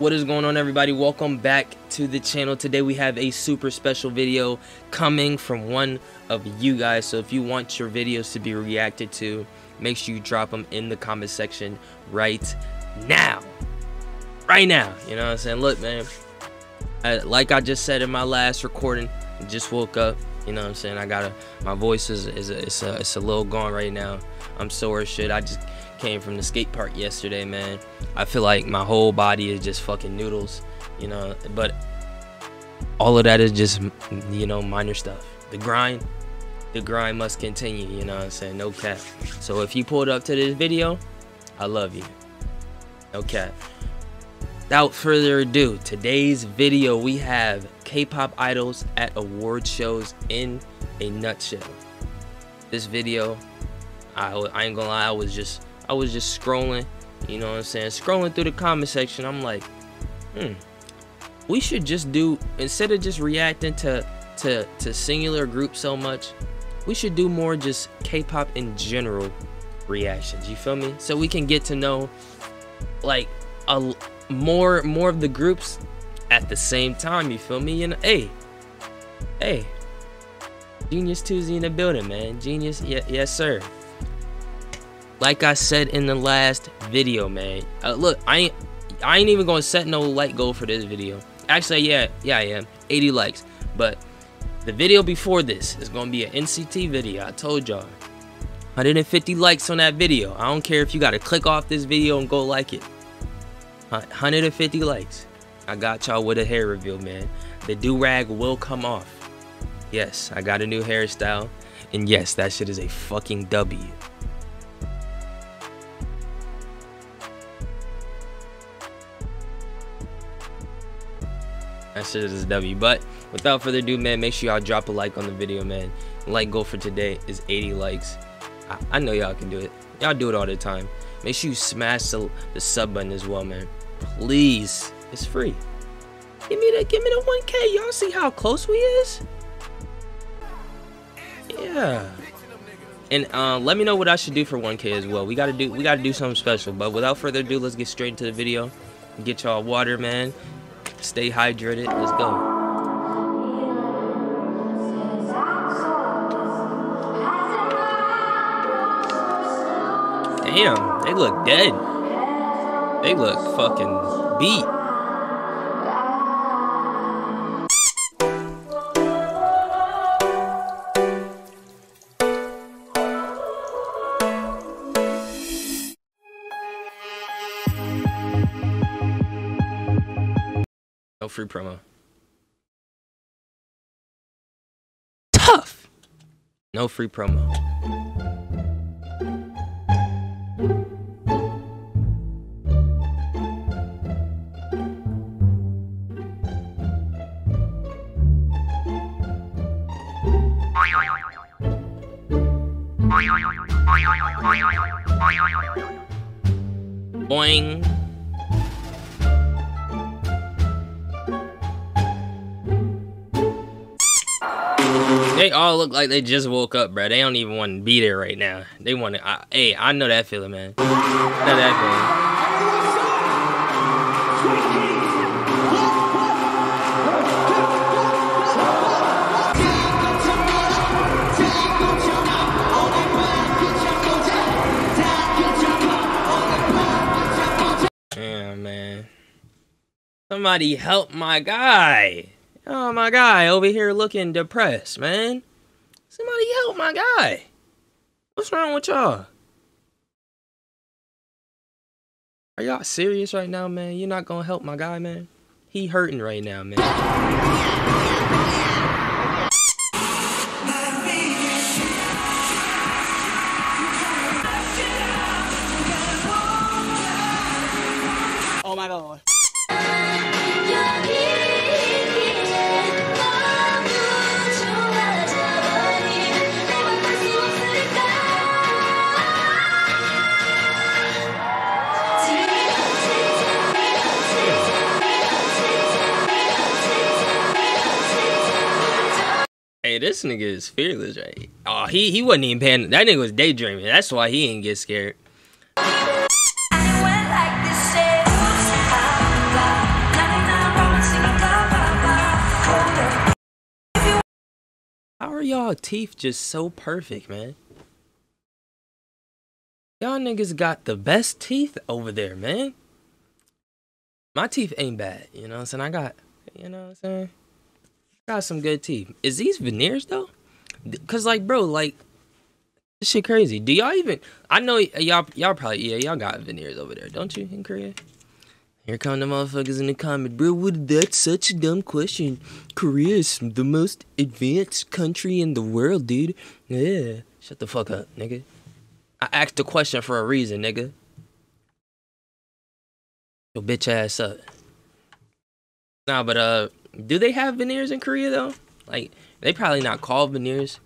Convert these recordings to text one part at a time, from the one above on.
What is going on everybody? Welcome back to the channel. Today we have a super special video coming from one of you guys. So if you want your videos to be reacted to, make sure you drop them in the comment section right now. Right now. You know what I'm saying? Look, man. I, like I just said in my last recording, I just woke up. You know what I'm saying? I got a my voice is is a, it's a uh, it's a little gone right now. I'm sore as shit. I just came from the skate park yesterday, man. I feel like my whole body is just fucking noodles, you know. But all of that is just, you know, minor stuff. The grind, the grind must continue, you know what I'm saying? No cap. So if you pulled up to this video, I love you. No cap. Without further ado, today's video we have K-pop idols at award shows in a nutshell. This video, I, I ain't gonna lie, I was just I was just scrolling, you know what I'm saying? Scrolling through the comment section, I'm like, hmm, we should just do instead of just reacting to to to singular groups so much, we should do more just K-pop in general reactions. You feel me? So we can get to know like a more more of the groups at the same time. You feel me? And hey, hey, Genius Tuesday in the building, man. Genius, yeah, yes sir like I said in the last video, man. Uh, look, I ain't, I ain't even gonna set no like goal for this video. Actually, yeah, yeah, I am. 80 likes. But the video before this is gonna be an NCT video. I told y'all. 150 likes on that video. I don't care if you gotta click off this video and go like it. 150 likes. I got y'all with a hair reveal, man. The do-rag will come off. Yes, I got a new hairstyle. And yes, that shit is a fucking W. Shit is W. But without further ado, man, make sure y'all drop a like on the video, man. Like goal for today is 80 likes. I, I know y'all can do it. Y'all do it all the time. Make sure you smash the, the sub button as well, man. Please. It's free. Give me the give me the 1K. Y'all see how close we is? Yeah. And uh, let me know what I should do for 1K as well. We gotta do we gotta do something special. But without further ado, let's get straight into the video. Get y'all water, man. Stay hydrated. Let's go. Damn, they look dead. They look fucking beat. Free promo. Tough. No free promo. Boing. All look like they just woke up, bro. They don't even want to be there right now. They want to. I, hey, I know that feeling, man. I know that feeling. Somebody help my guy. Oh, my guy over here looking depressed, man. Somebody help my guy. What's wrong with y'all? Are y'all serious right now, man? You're not gonna help my guy, man? He hurting right now, man. this nigga is fearless, right? Oh, he he wasn't even paying. That nigga was daydreaming. That's why he didn't get scared. How are y'all teeth just so perfect, man? Y'all niggas got the best teeth over there, man. My teeth ain't bad, you know what I'm saying? I got, you know what I'm saying? Got some good teeth. Is these veneers though? Cause like, bro, like, this shit crazy. Do y'all even? I know y'all, y'all probably yeah, y'all got veneers over there, don't you, in Korea? Here come the motherfuckers in the comment, bro. What? That's such a dumb question. Korea is the most advanced country in the world, dude. Yeah, shut the fuck up, nigga. I asked the question for a reason, nigga. Your bitch ass up. Nah, but uh, do they have veneers in Korea though? Like, they probably not called veneers,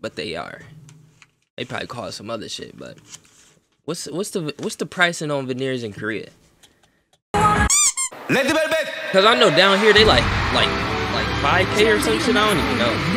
but they are. They probably call it some other shit. But what's what's the what's the pricing on veneers in Korea? Cause I know down here they like like like 5k or some shit. I don't even know.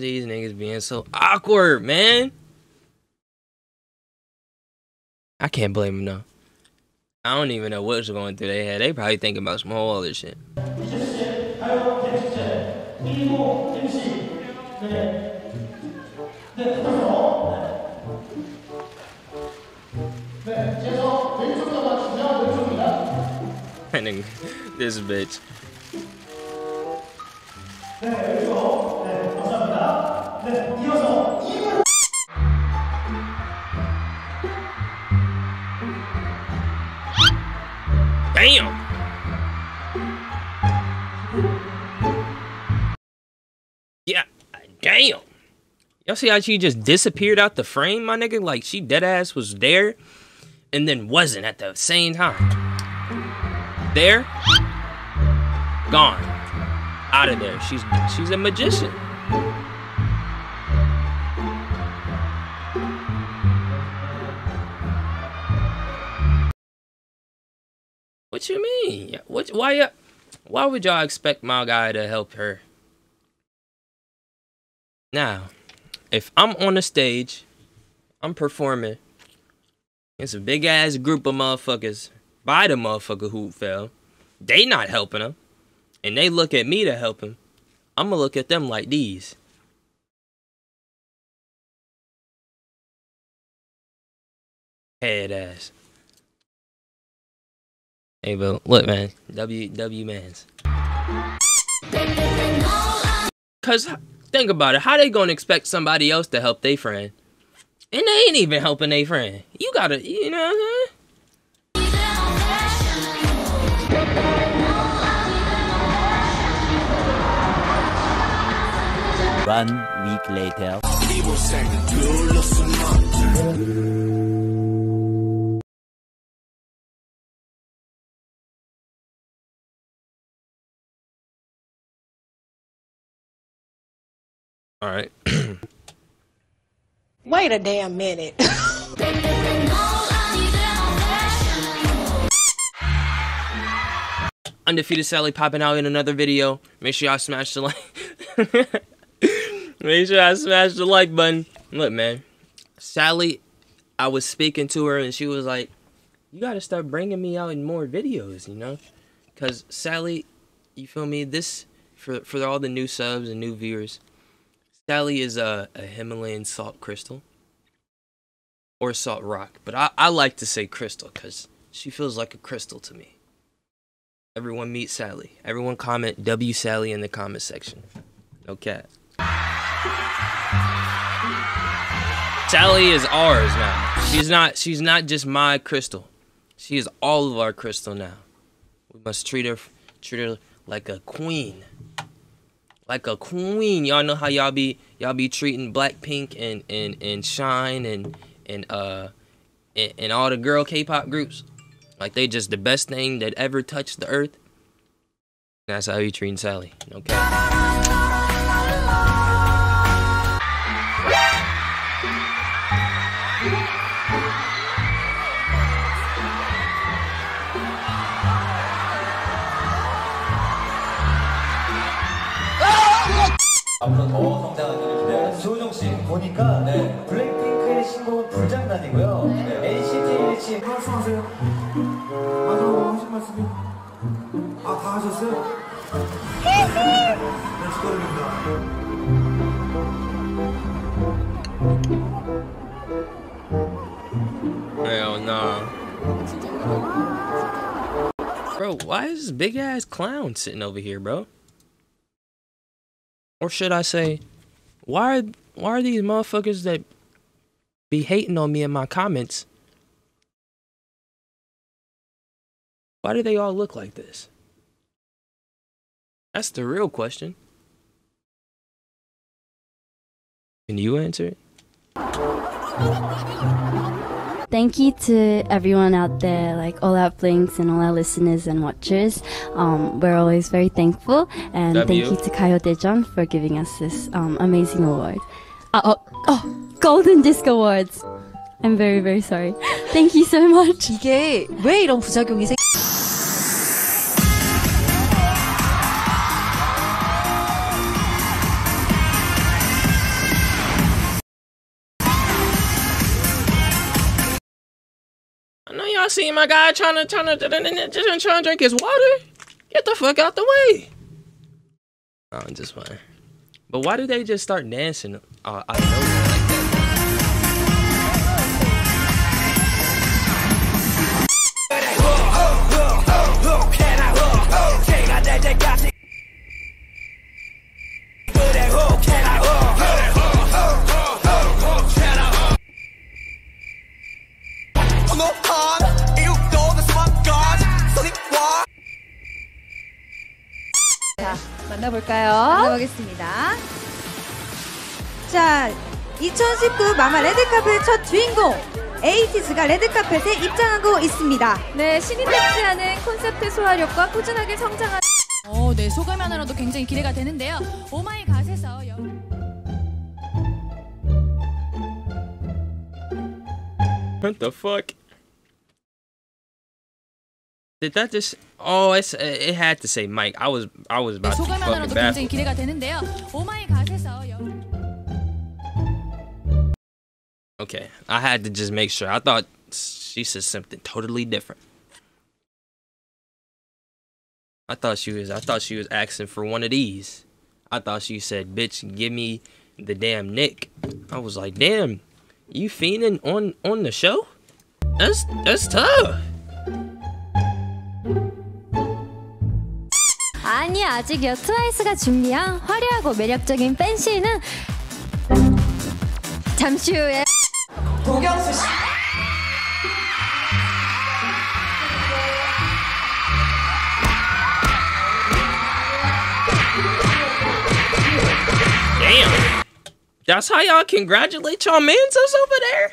Are these niggas being so awkward, man? I can't blame them though. I don't even know what's going through their head. They probably thinking about some whole other shit. Damn. Yeah, damn. Y'all see how she just disappeared out the frame, my nigga? Like she dead ass was there and then wasn't at the same time. There, gone, out of there. She's she's a magician. What? Why? Uh, why would y'all expect my guy to help her? Now, if I'm on the stage, I'm performing. It's a big ass group of motherfuckers by the motherfucker who fell. They not helping him, and they look at me to help him. I'm gonna look at them like these. Head ass. Hey, but look, man. W W mans. Cause think about it. How they gonna expect somebody else to help their friend, and they ain't even helping their friend? You gotta, you know what I'm saying? One week later. All right. Wait a damn minute. Undefeated Sally popping out in another video. Make sure y'all smash the like. Make sure y'all smash the like button. Look, man. Sally, I was speaking to her and she was like, "You got to start bringing me out in more videos, you know?" Cuz Sally, you feel me? This for for all the new subs and new viewers. Sally is a, a Himalayan salt crystal or salt rock, but I, I like to say crystal because she feels like a crystal to me. Everyone meet Sally. Everyone comment W Sally in the comment section. No cat. Sally is ours now. She's not she's not just my crystal. She is all of our crystal now. We must treat her treat her like a queen. Like a queen. Y'all know how y'all be y'all be treating Blackpink and and and Shine and and uh and, and all the girl K-pop groups. Like they just the best thing that ever touched the earth. That's how you treating Sally. Okay. 보니까 네. 블랙핑크의 신곡은 불장난이고요. 네. NCT 127 말씀하세요. 마지막으로 하신 말씀이 아 다 하셨어요? 네, 축하드립니다. Hell nah. Bro, why is this big ass clown sitting over here, bro? Or should I say, why are why are these motherfuckers that be hating on me in my comments? Why do they all look like this? That's the real question. Can you answer it? Thank you to everyone out there, like all our blinks and all our listeners and watchers. Um, we're always very thankful, and thank you. to Gayo Daejeon for giving us this um, amazing award. Uh, oh, oh, Golden Disc Awards. I'm very very sorry. Thank you so much. 이게 왜 이런 부작용이 생? Y'all see my guy trying to trying to trying to drink his water. Get the fuck out the way. Oh, I'm just fine. But why do they just start dancing uh, 만나볼까요? 만나보겠습니다. 자, 2019 마마 레드카펫 첫 주인공 에이티즈가 레드카펫에 입장하고 있습니다. 네, 신인답지 않은 콘셉트 소화력과 꾸준하게 성장한 어, 네, 소감만으로도 굉장히 기대가 되는데요. 오마이 갓에서 여... What the fuck? Did that just? Oh, it's it had to say Mike. I was I was about to fucking baffle. Okay, I had to just make sure. I thought she said something totally different. I thought she was I thought she was asking for one of these. I thought she said, "Bitch, give me the damn Nick." I was like, "Damn, you fiending on on the show? That's that's tough." 아직요. 트와이스가 준비한 화려하고 매력적인 팬시는 잠시 후에 도경수 씨. Damn. That's how y'all congratulate y'all mansos over there?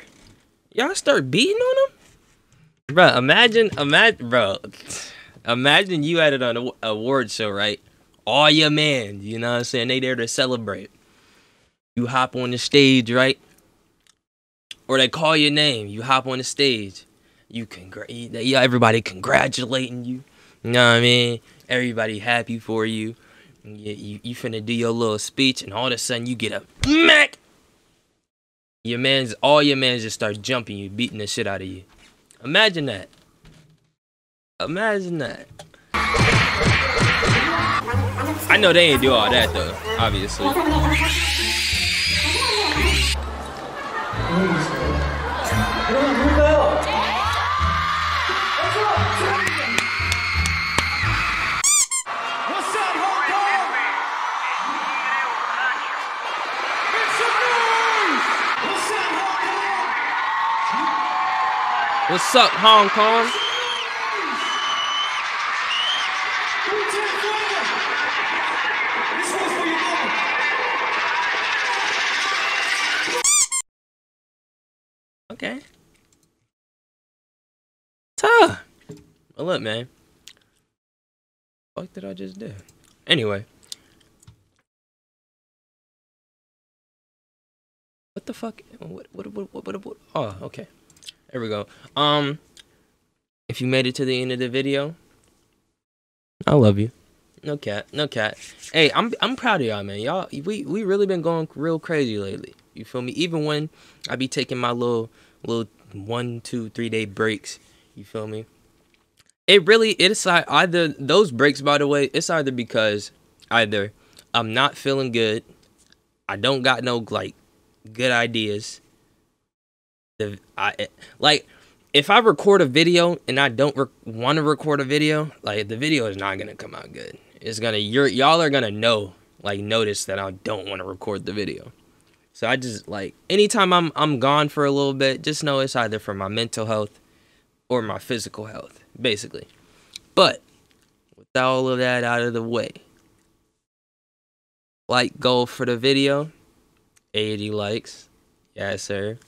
Y'all start beating on them? Bro, imagine, imagine, bro. Imagine you at an aw- award show, right? All your man, you know what I'm saying? They there to celebrate. You hop on the stage, right? Or they call your name. You hop on the stage. You congr- yeah, everybody congratulating you. You know what I mean? Everybody happy for you. You, you, you finna do your little speech, and all of a sudden you get a mac. Your man's all your mans just start jumping you, beating the shit out of you. Imagine that. Imagine that. I know they ain't do all that though, obviously. What's up, Hong Kong? Okay. Tough. Well, look, man. fuck did I just do? Anyway. What the fuck? What, what, what, what, what, what? Oh, okay. There we go. Um, if you made it to the end of the video, I love you. No cat, no cat. Hey, I'm I'm proud of y'all, man. Y'all, we we really been going real crazy lately. You feel me? Even when I be taking my little little one, two, three day breaks. You feel me? It really it's either those breaks. By the way, it's either because either I'm not feeling good, I don't got no like good ideas. The I like if I record a video and I don't re- want to record a video, like the video is not gonna come out good. It's gonna you're y'all are gonna know like notice that I don't want to record the video. So I just like anytime I'm I'm gone for a little bit, just know it's either for my mental health or my physical health, basically. But with all of that out of the way, like goal for the video, 80 likes. Yes, sir.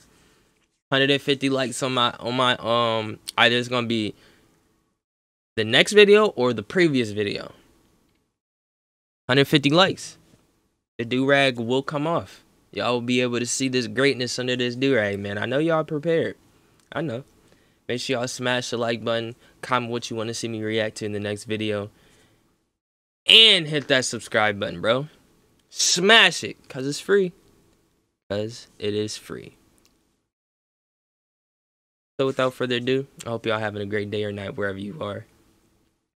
150 likes on my on my um either it's gonna be the next video or the previous video. 150 likes. The do rag will come off. Y'all will be able to see this greatness under this do rag, man. I know y'all prepared. I know. Make sure y'all smash the like button, comment what you want to see me react to in the next video, and hit that subscribe button, bro. Smash it, cause it's free. Cause it is free. So without further ado, I hope y'all having a great day or night wherever you are.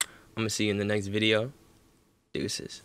I'm gonna see you in the next video. Deuces.